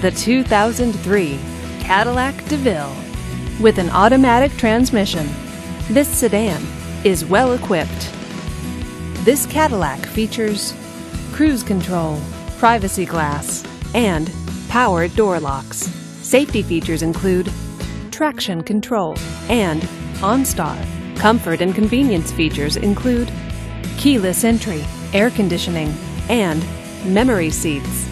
The 2003 Cadillac DeVille. With an automatic transmission, this sedan is well equipped. This Cadillac features cruise control, privacy glass, and power door locks. Safety features include traction control and OnStar. Comfort and convenience features include keyless entry, air conditioning, and memory seats.